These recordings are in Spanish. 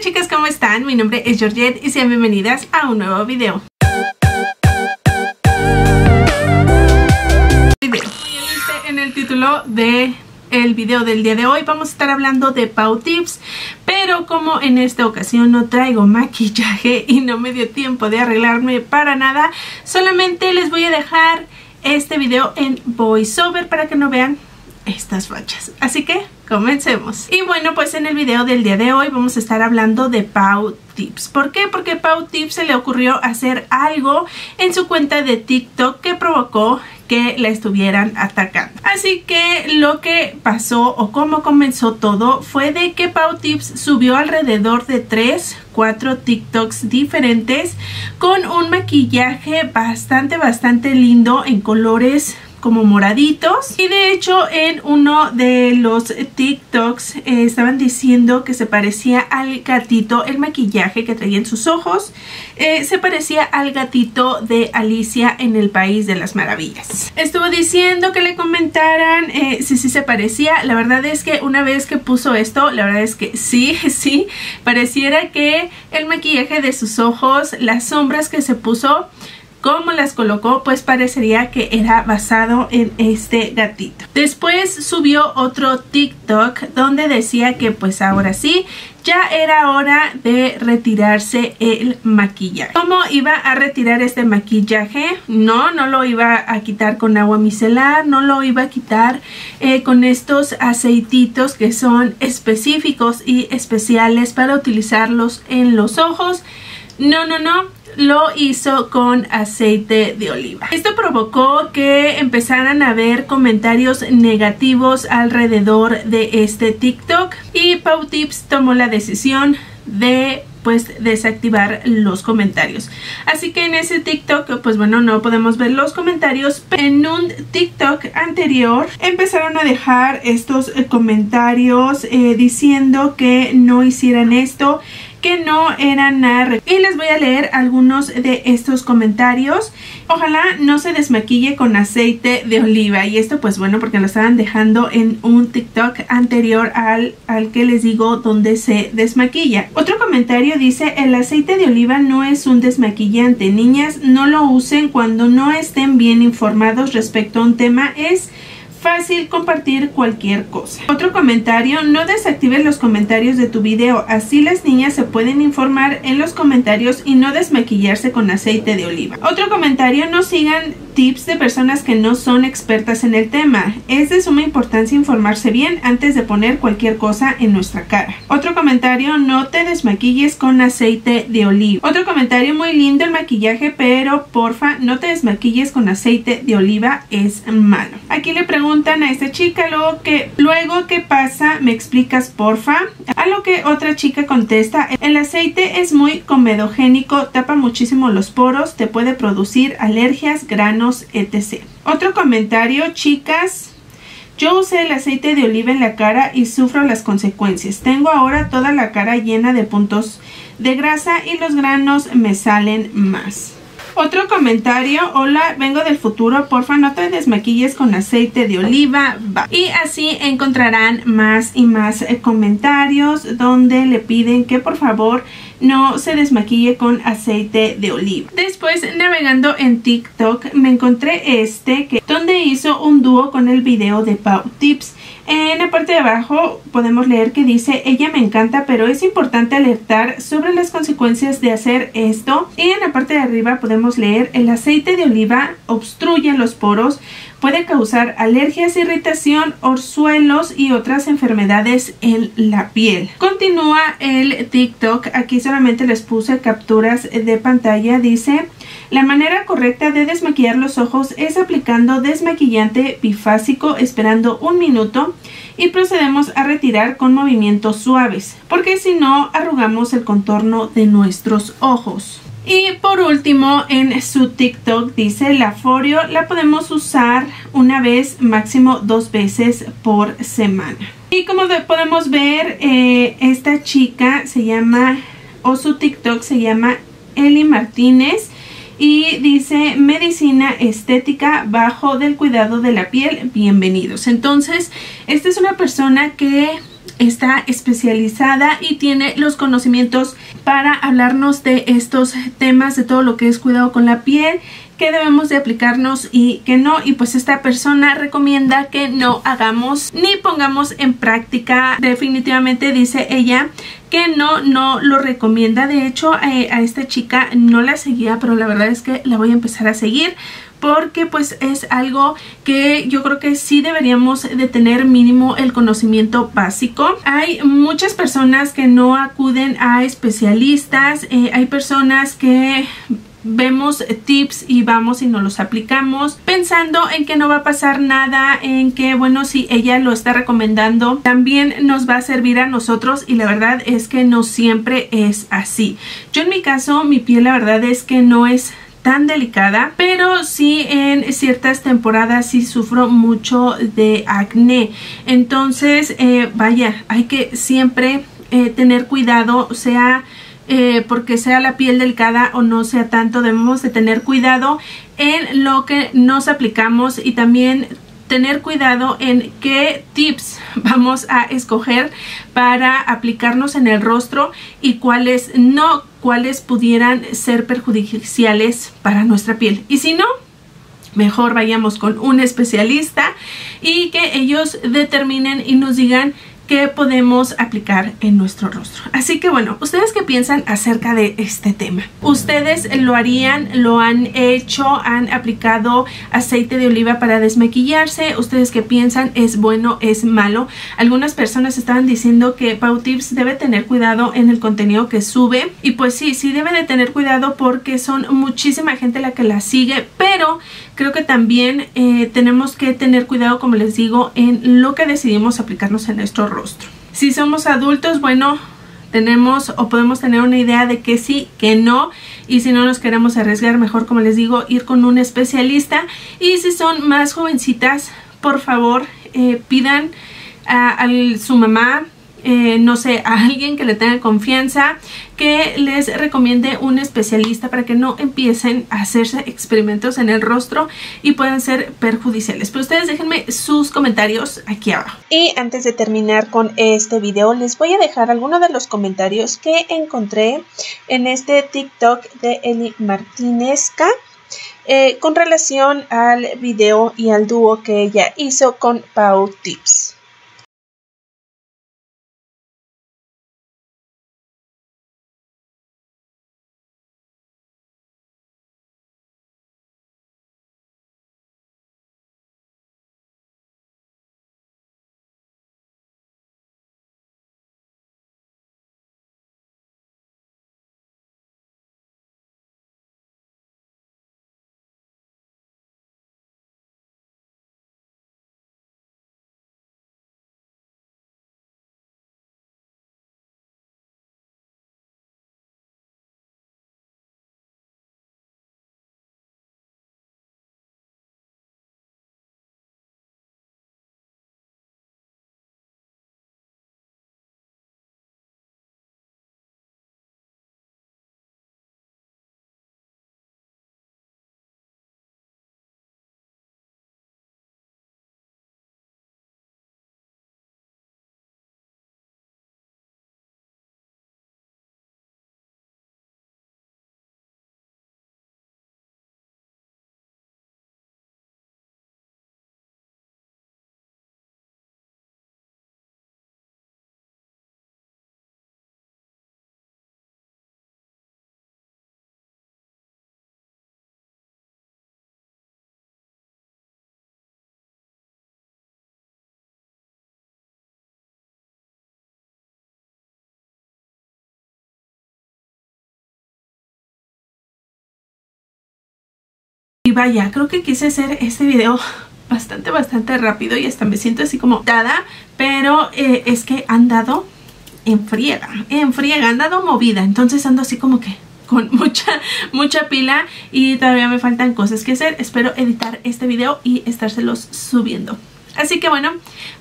Chicas, ¿cómo están? Mi nombre es Georgette y sean bienvenidas a un nuevo video. En el título de el video del día de hoy vamos a estar hablando de Pau Tips pero como en esta ocasión no traigo maquillaje y no me dio tiempo de arreglarme para nada solamente les voy a dejar este video en voiceover para que no vean estas fachas. Así que comencemos. Y bueno, pues en el video del día de hoy vamos a estar hablando de Pau Tips. ¿Por qué? Porque Pau Tips se le ocurrió hacer algo en su cuenta de TikTok que provocó que la estuvieran atacando. Así que lo que pasó o cómo comenzó todo fue de que Pau Tips subió alrededor de 3, 4 TikToks diferentes con un maquillaje bastante, bastante lindo en colores como moraditos. Y de hecho en uno de los TikToks eh, estaban diciendo que se parecía al gatito el maquillaje que traía en sus ojos eh, se parecía al gatito de Alicia en el País de las Maravillas. Estuvo diciendo que le comentaran eh, si sí se parecía. La verdad es que una vez que puso esto la verdad es que sí, sí pareciera que el maquillaje de sus ojos las sombras que se puso cómo las colocó pues parecería que era basado en este gatito después subió otro tiktok donde decía que pues ahora sí ya era hora de retirarse el maquillaje. ¿Cómo iba a retirar este maquillaje? No, no lo iba a quitar con agua micelar, no lo iba a quitar eh, con estos aceititos que son específicos y especiales para utilizarlos en los ojos. No, no, no, lo hizo con aceite de oliva. Esto provocó que empezaran a haber comentarios negativos alrededor de este TikTok y Pau Tips tomó la decisión de pues desactivar los comentarios así que en ese tiktok pues bueno no podemos ver los comentarios en un tiktok anterior empezaron a dejar estos comentarios eh, diciendo que no hicieran esto que no eran nada y les voy a leer algunos de estos comentarios. Ojalá no se desmaquille con aceite de oliva. Y esto pues bueno porque lo estaban dejando en un tiktok anterior al, al que les digo donde se desmaquilla. Otro comentario dice el aceite de oliva no es un desmaquillante. Niñas no lo usen cuando no estén bien informados respecto a un tema. Es fácil compartir cualquier cosa. Otro comentario, no desactives los comentarios de tu video, así las niñas se pueden informar en los comentarios y no desmaquillarse con aceite de oliva. Otro comentario, no sigan tips de personas que no son expertas en el tema. Es de suma importancia informarse bien antes de poner cualquier cosa en nuestra cara. Otro comentario, no te desmaquilles con aceite de oliva. Otro comentario, muy lindo el maquillaje, pero porfa no te desmaquilles con aceite de oliva, es malo. Aquí le preguntan a esta chica, luego que, luego qué pasa, me explicas porfa. A lo que otra chica contesta, el aceite es muy comedogénico, tapa muchísimo los poros, te puede producir alergias, granos, etc. Otro comentario, chicas. Yo usé el aceite de oliva en la cara y sufro las consecuencias. Tengo ahora toda la cara llena de puntos de grasa y los granos me salen más. Otro comentario, hola, vengo del futuro, porfa no te desmaquilles con aceite de oliva. Y así encontrarán más y más eh, comentarios donde le piden que por favor no se desmaquille con aceite de oliva. Después navegando en TikTok me encontré este que donde hizo un dúo con el video de Pau Tips. En la parte de abajo podemos leer que dice ella me encanta pero es importante alertar sobre las consecuencias de hacer esto y en la parte de arriba podemos leer el aceite de oliva obstruye los poros puede causar alergias, irritación, orzuelos y otras enfermedades en la piel. Continúa el TikTok, aquí solamente les puse capturas de pantalla, dice la manera correcta de desmaquillar los ojos es aplicando desmaquillante bifásico esperando un minuto y procedemos a retirar con movimientos suaves porque si no arrugamos el contorno de nuestros ojos. Y por último, en su TikTok dice la Forio la podemos usar una vez, máximo dos veces por semana. Y como podemos ver, eh, esta chica se llama, o su TikTok se llama Eli Martínez y dice medicina estética bajo del cuidado de la piel bienvenidos entonces esta es una persona que está especializada y tiene los conocimientos para hablarnos de estos temas, de todo lo que es cuidado con la piel que debemos de aplicarnos y que no. Y pues esta persona recomienda que no hagamos ni pongamos en práctica. Definitivamente dice ella que no no lo recomienda. De hecho eh, a esta chica no la seguía pero la verdad es que la voy a empezar a seguir porque pues es algo que yo creo que sí deberíamos de tener mínimo el conocimiento básico. Hay muchas personas que no acuden a especialistas, eh, hay personas que vemos tips y vamos y nos los aplicamos pensando en que no va a pasar nada, en que bueno, si ella lo está recomendando, también nos va a servir a nosotros y la verdad es que no siempre es así. Yo en mi caso, mi piel la verdad es que no es tan delicada pero sí en ciertas temporadas sí sufro mucho de acné. Entonces eh, vaya hay que siempre eh, tener cuidado sea eh, porque sea la piel delicada o no sea tanto debemos de tener cuidado en lo que nos aplicamos y también tener cuidado en qué tips vamos a escoger para aplicarnos en el rostro y cuáles no, cuáles pudieran ser perjudiciales para nuestra piel. Y si no, mejor vayamos con un especialista y que ellos determinen y nos digan que podemos aplicar en nuestro rostro. Así que bueno, ¿ustedes qué piensan acerca de este tema? ¿Ustedes lo harían, lo han hecho, han aplicado aceite de oliva para desmaquillarse? ¿Ustedes qué piensan? ¿Es bueno, es malo? Algunas personas estaban diciendo que Pau Tips debe tener cuidado en el contenido que sube y pues sí, sí debe de tener cuidado porque son muchísima gente la que la sigue, pero creo que también eh, tenemos que tener cuidado, como les digo, en lo que decidimos aplicarnos en nuestro rostro. Si somos adultos, bueno, tenemos o podemos tener una idea de que sí, que no y si no nos queremos arriesgar mejor como les digo ir con un especialista. Y si son más jovencitas por favor eh, pidan a su mamá eh, no sé, a alguien que le tenga confianza, que les recomiende un especialista para que no empiecen a hacerse experimentos en el rostro y puedan ser perjudiciales. Pero ustedes déjenme sus comentarios aquí abajo. Y antes de terminar con este video, les voy a dejar algunos de los comentarios que encontré en este TikTok de Eli Martínezca. Eh, con relación al video y al dúo que ella hizo con Pau Tips. Vaya, creo que quise hacer este video bastante, bastante rápido y hasta me siento así como dada, pero eh, es que han dado en friega, en friega, han dado movida, entonces ando así como que con mucha, mucha pila y todavía me faltan cosas que hacer. Espero editar este video y estárselos subiendo. Así que bueno,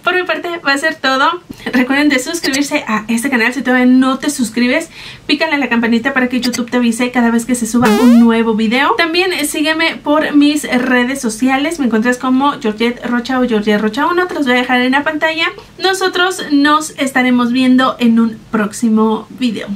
por mi parte va a ser todo. Recuerden de suscribirse a este canal si todavía no te suscribes. Pícale a la campanita para que YouTube te avise cada vez que se suba un nuevo video. También sígueme por mis redes sociales. Me encuentras como Georgette Rocha o Georgette Rocha 1. Te los voy a dejar en la pantalla. Nosotros nos estaremos viendo en un próximo video.